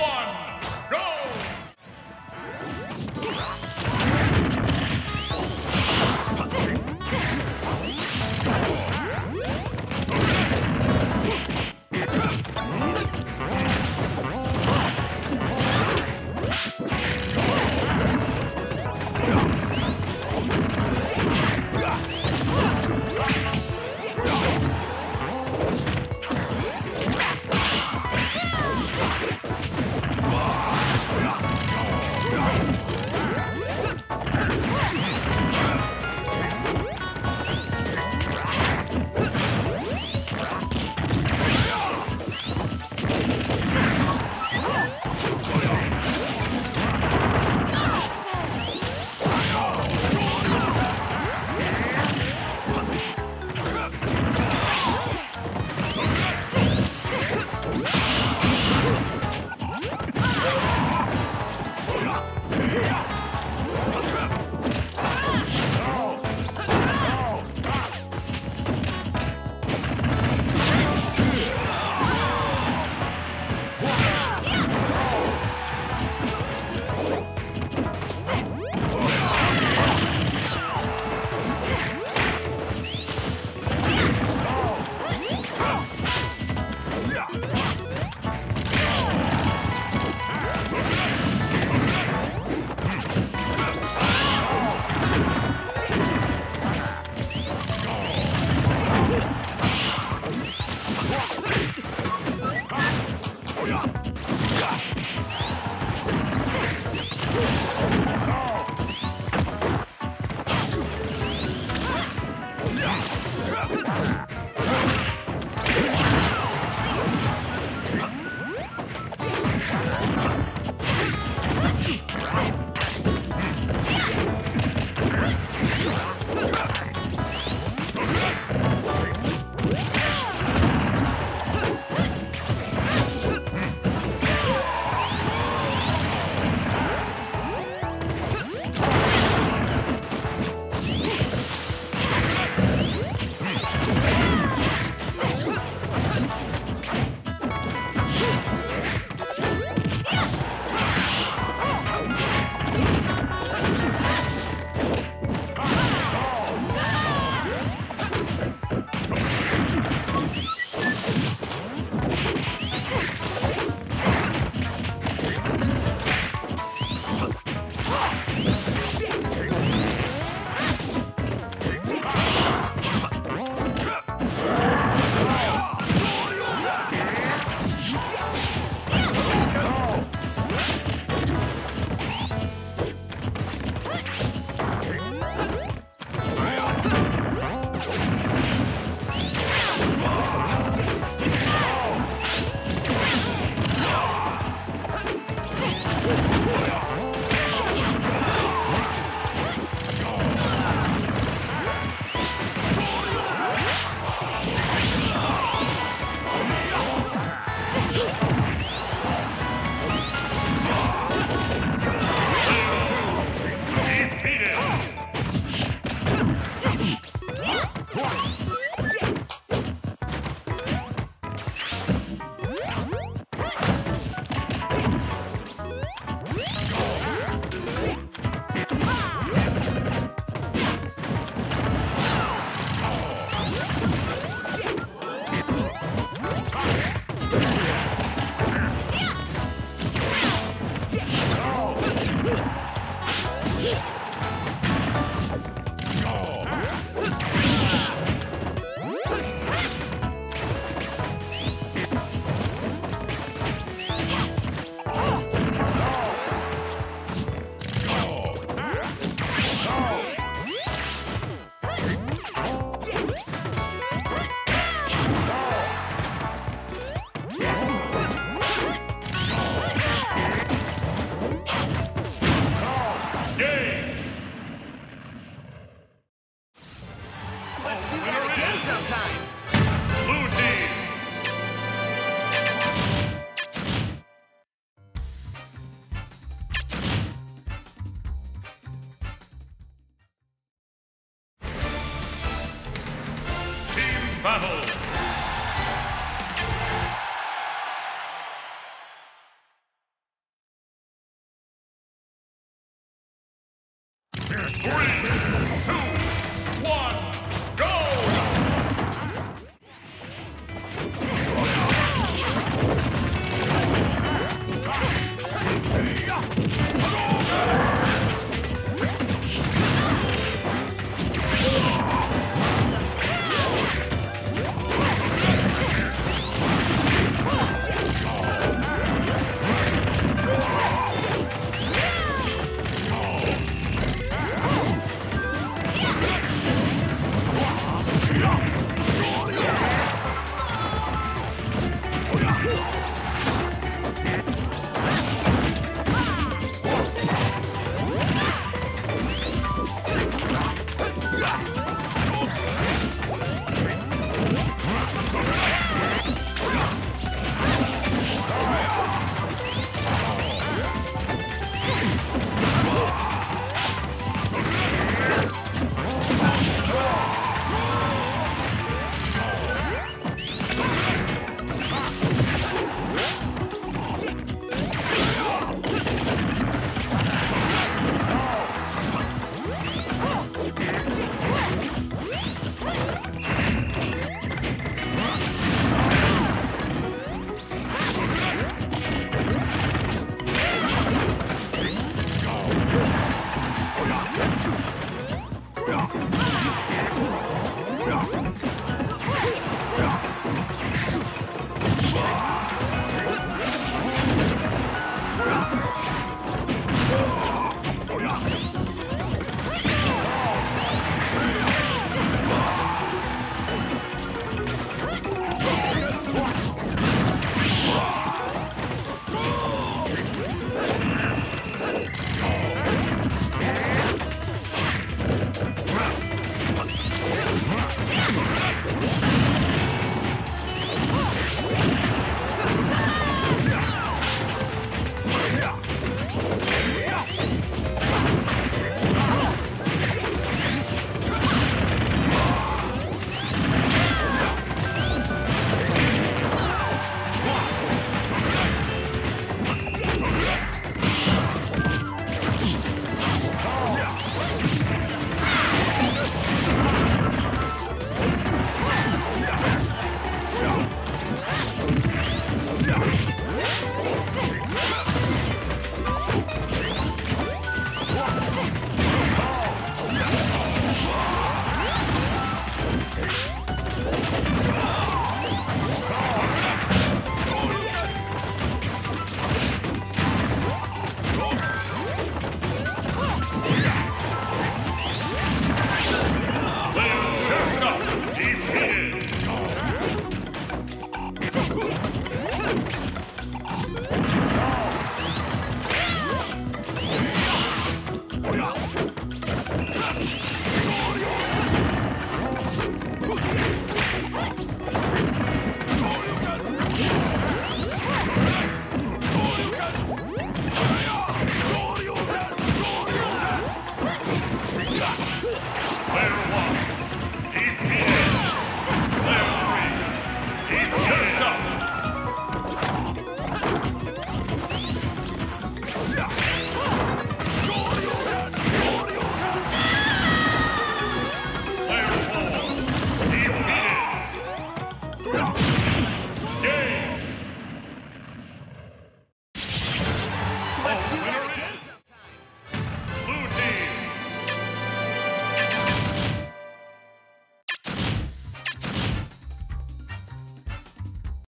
one, again. Blue team! Team battle! Yeah.